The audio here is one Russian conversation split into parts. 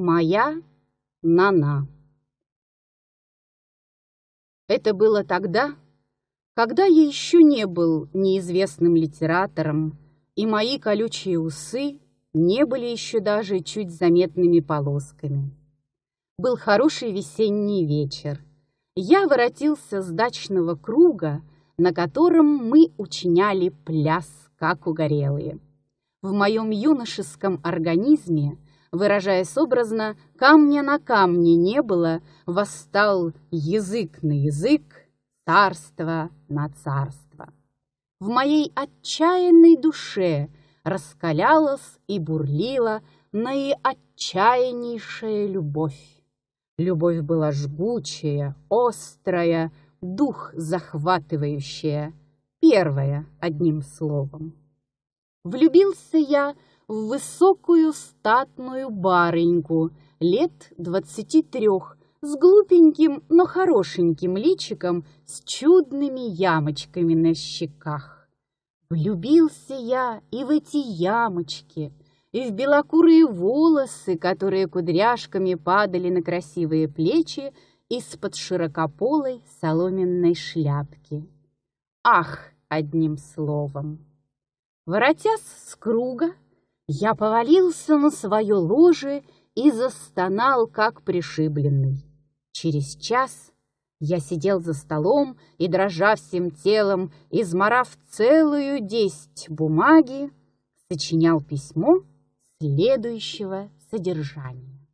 Моя Нана. Это было тогда, когда я еще не был неизвестным литератором, и мои колючие усы не были еще даже чуть заметными полосками. Был хороший весенний вечер. Я воротился с дачного круга, на котором мы учиняли пляс, как угорелые. В моем юношеском организме, выражаясь образно, камня на камне не было, восстал язык на язык, царство на царство. В моей отчаянной душе раскалялась и бурлила наиотчаяннейшая любовь. Любовь была жгучая, острая, дух захватывающая, первая, одним словом. Влюбился я в высокую статную барыньку лет двадцати трех, с глупеньким, но хорошеньким личиком, с чудными ямочками на щеках. Влюбился я и в эти ямочки, и в белокурые волосы, которые кудряшками падали на красивые плечи из-под широкополой соломенной шляпки. Ах, одним словом! Воротясь с круга, я повалился на свое ложе и застонал, как пришибленный. Через час я сидел за столом и, дрожа всем телом, изморав целую десять бумаги, сочинял письмо следующего содержания.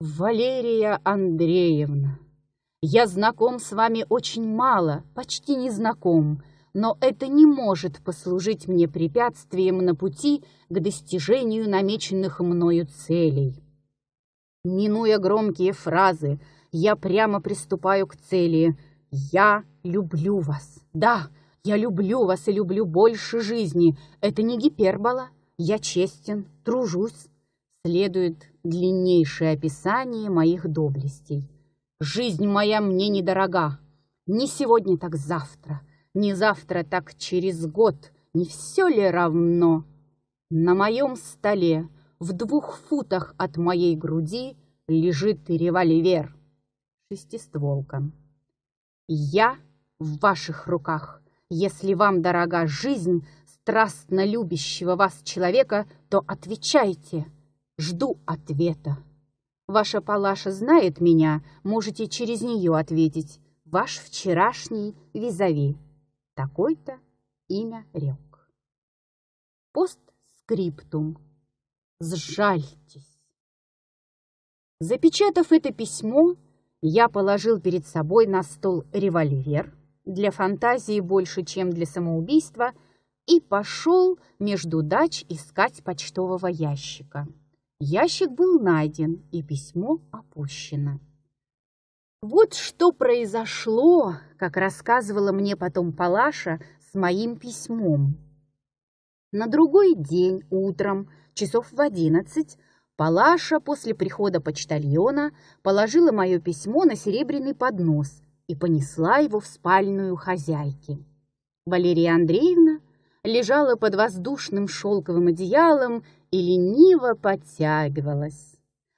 «Валерия Андреевна, я знаком с вами очень мало, почти не знаком, но это не может послужить мне препятствием на пути к достижению намеченных мною целей. Минуя громкие фразы, я прямо приступаю к цели. Я люблю вас. Да, я люблю вас и люблю больше жизни. Это не гипербола. Я честен, тружусь. Следует длиннейшее описание моих доблестей. Жизнь моя мне недорога. Не сегодня, так завтра. Не завтра, так через год, не все ли равно? На моем столе, в двух футах от моей груди, лежит револьвер. Шестистволка. Я в ваших руках. Если вам дорога жизнь страстно любящего вас человека, то отвечайте. Жду ответа. Ваша Палаша знает меня, можете через нее ответить. Ваш вчерашний визави такой-то имя рек. Постскриптум. Сжальтесь. Запечатав это письмо, я положил перед собой на стол револьвер, для фантазии больше, чем для самоубийства, и пошел между дач искать почтового ящика. Ящик был найден, и письмо опущено. Вот что произошло, как рассказывала мне потом Палаша, с моим письмом. На другой день утром, часов в одиннадцать, Палаша после прихода почтальона положила мое письмо на серебряный поднос и понесла его в спальную хозяйки. Валерия Андреевна лежала под воздушным шелковым одеялом и лениво подтягивалась.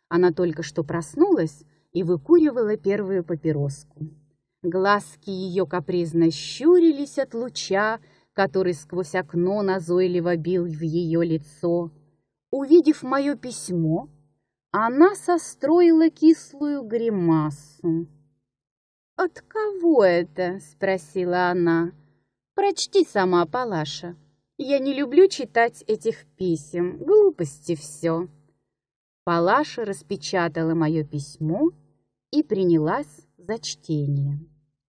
Она только что проснулась и выкуривала первую папироску. Глазки ее капризно щурились от луча, который сквозь окно назойливо бил в ее лицо. Увидев мое письмо, она состроила кислую гримасу. «От кого это?» — спросила она. «Прочти сама, Палаша. Я не люблю читать этих писем. Глупости все». Палаша распечатала мое письмо и принялась за чтение.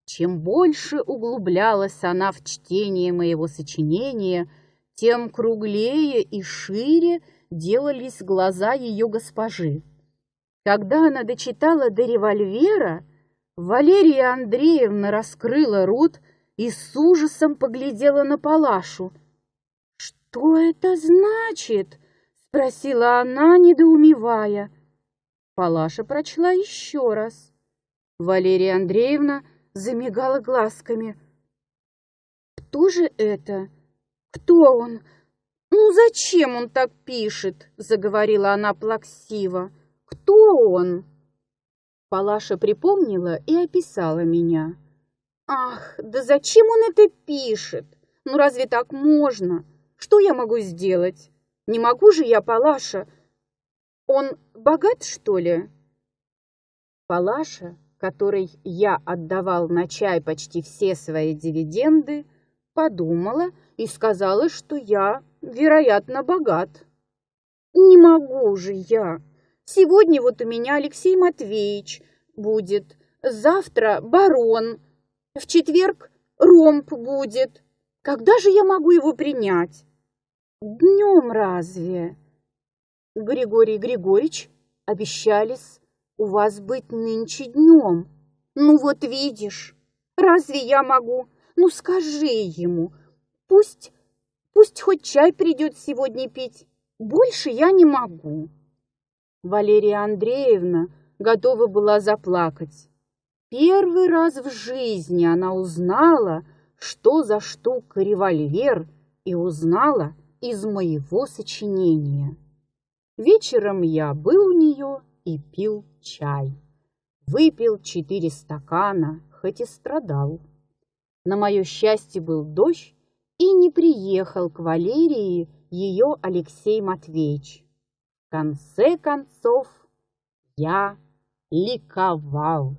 Чем больше углублялась она в чтение моего сочинения, тем круглее и шире делались глаза ее госпожи. Когда она дочитала до револьвера, Валерия Андреевна раскрыла рот и с ужасом поглядела на Палашу. «Что это значит?» — спросила она, недоумевая. Палаша прочла еще раз. Валерия Андреевна замигала глазками. «Кто же это? Кто он? Ну, зачем он так пишет?» — заговорила она плаксиво. Кто он?» Палаша припомнила и описала меня. «Ах, да зачем он это пишет? Ну разве так можно? Что я могу сделать? Не могу же я, Палаша. Он богат, что ли?» Палаша, которой я отдавал на чай почти все свои дивиденды, подумала и сказала, что я, вероятно, богат. «Не могу же я. Сегодня вот у меня Алексей Матвеевич будет, завтра барон, в четверг ромб будет. Когда же я могу его принять? Днем разве? Григорий Григорьевич обещались у вас быть нынче днем. Ну вот видишь, разве я могу? Ну скажи ему, пусть, пусть хоть чай придет сегодня пить. Больше я не могу. Валерия Андреевна готова была заплакать. Первый раз в жизни она узнала, что за штука револьвер, и узнала из моего сочинения. Вечером я был у нее и пил чай. Выпил четыре стакана, хоть и страдал. На мое счастье был дождь, и не приехал к Валерии ее Алексей Матвеевич. В конце концов, я ликовал.